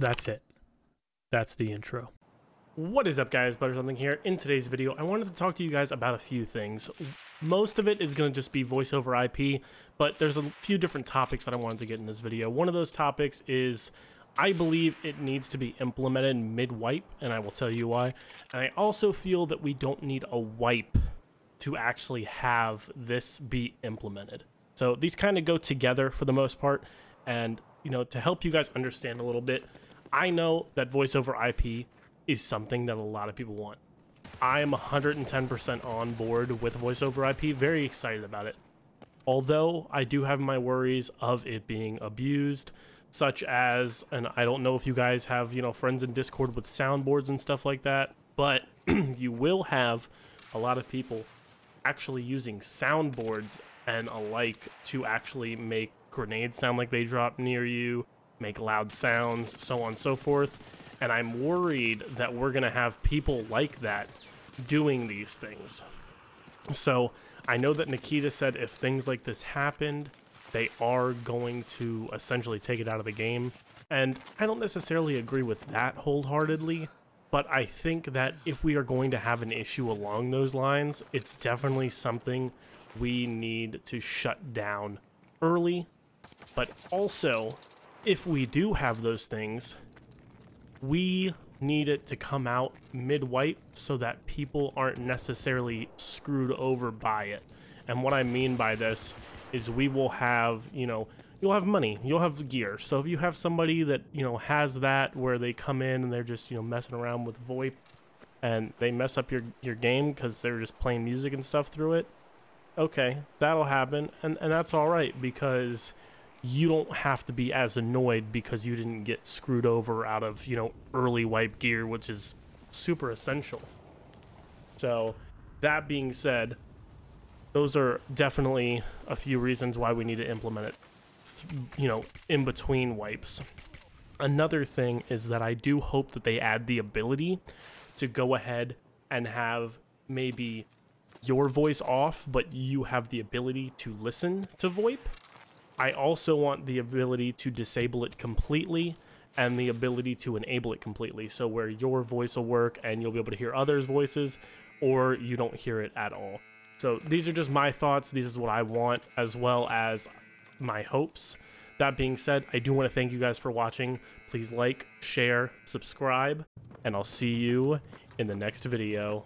That's it. That's the intro. What is up guys, Buttor Something here. In today's video, I wanted to talk to you guys about a few things. Most of it is going to just be voice over IP, but there's a few different topics that I wanted to get in this video. One of those topics is I believe it needs to be implemented mid-wipe, and I will tell you why. And I also feel that we don't need a wipe to actually have this be implemented. So these kind of go together for the most part, and you know, to help you guys understand a little bit, I know that voice over IP is something that a lot of people want. I am 110% on board with voice over IP, very excited about it. Although I do have my worries of it being abused, such as, and I don't know if you guys have, you know, friends in Discord with soundboards and stuff like that, but you will have a lot of people actually using soundboards and alike to actually make grenades sound like they drop near you, make loud sounds, so on and so forth. And I'm worried that we're going to have people like that doing these things. So I know that Nikita said if things like this happened, they are going to essentially take it out of the game. And I don't necessarily agree with that wholeheartedly, but I think that if we are going to have an issue along those lines, it's definitely something we need to shut down early. But also, if we do have those things, we need it to come out mid-wipe so that people aren't necessarily screwed over by it. And what I mean by this is we will have, you know, you'll have money, you'll have gear. So if you have somebody that, you know, has that where they come in and they're just, you know, messing around with VoIP and they mess up your, your game because they're just playing music and stuff through it, okay, that'll happen. And, and that's all right because you don't have to be as annoyed because you didn't get screwed over out of, you know, early wipe gear, which is super essential. So that being said, those are definitely a few reasons why we need to implement it you know, in between wipes. Another thing is that I do hope that they add the ability to go ahead and have maybe your voice off, but you have the ability to listen to VoIP. I also want the ability to disable it completely and the ability to enable it completely. So where your voice will work and you'll be able to hear others' voices or you don't hear it at all. So these are just my thoughts. This is what I want as well as my hopes. That being said, I do want to thank you guys for watching. Please like, share, subscribe, and I'll see you in the next video.